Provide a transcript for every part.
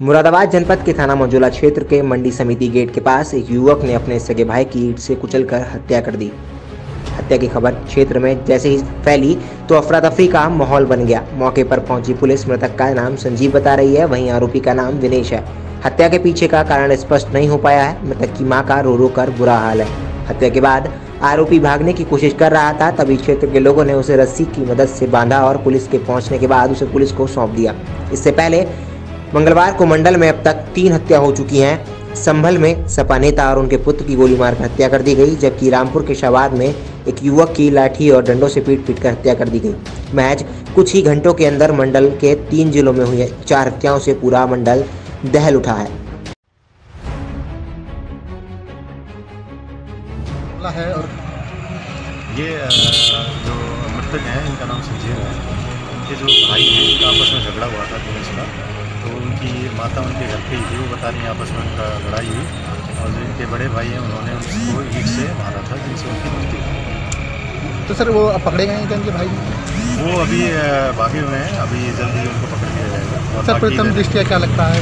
मुरादाबाद जनपद के थाना मंजूला क्षेत्र के मंडी समिति गेट के पास एक युवक ने अपने सगे भाई की ईंट से कुचलकर हत्या कर दी। हत्या की खबर क्षेत्र में जैसे ही फैली तो अफरा तफरी का माहौल बन गया। मौके पर पहुँची पुलिस, मृतक का नाम संजीव बता रही है, वहीं आरोपी का नाम विनेश है। हत्या के पीछे का कारण स्पष्ट नहीं हो पाया है। मृतक की माँ का रो रो कर बुरा हाल है। हत्या के बाद आरोपी भागने की कोशिश कर रहा था, तभी क्षेत्र के लोगों ने उसे रस्सी की मदद से बांधा और पुलिस के पहुँचने के बाद उसे पुलिस को सौंप दिया। इससे पहले मंगलवार को मंडल में अब तक तीन हत्या हो चुकी हैं। संभल में सपा नेता और उनके पुत्र की गोली मारकर हत्या कर दी गई, जबकि रामपुर के शवाद में एक युवक की लाठी और डंडों से पीट पीट कर हत्या कर दी गई। महज कुछ ही घंटों के अंदर मंडल के तीन जिलों में हुई चार हत्याओं से पूरा मंडल दहल उठा है। इनका नाम है। जो भाई इनका आपस में झगड़ा हुआ था उनकी माता उनके घर पे ही थी वो बता रही हैं आपस में उनका लड़ाई हुई। और जो इनके बड़े भाई हैं उन्होंने उनको ईट से मारा था जिनसे उनकी मृत्यु हुई। तो सर वो अब पकड़े गए हैं क्या इनके भाई? वो अभी भागे हुए हैं। अभी जल्दी उनको पकड़ लिया जाएगा। सर प्रथम दृष्टिया क्या लगता है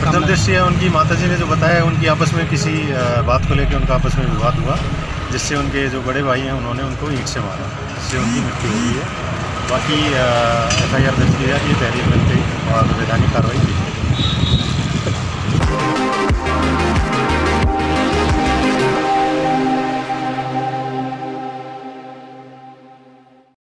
प्रथम दृष्टिया उनकी माता जी ने जो बताया उनकी आपस में किसी बात को लेकर उनका आपस में विवाद हुआ जिससे उनके जो बड़े भाई हैं उन्होंने उनको ईंट से मारा जिससे उनकी मृत्यु हुई है। बाकी एफ़ आई आर दर्ज की है तहरीर मिलते ही और वैधानिक कार्रवाई की।